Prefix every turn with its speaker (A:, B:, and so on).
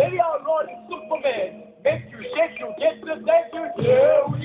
A: Our Lord is Superman. Make you shake, you get the thank you. Yeah.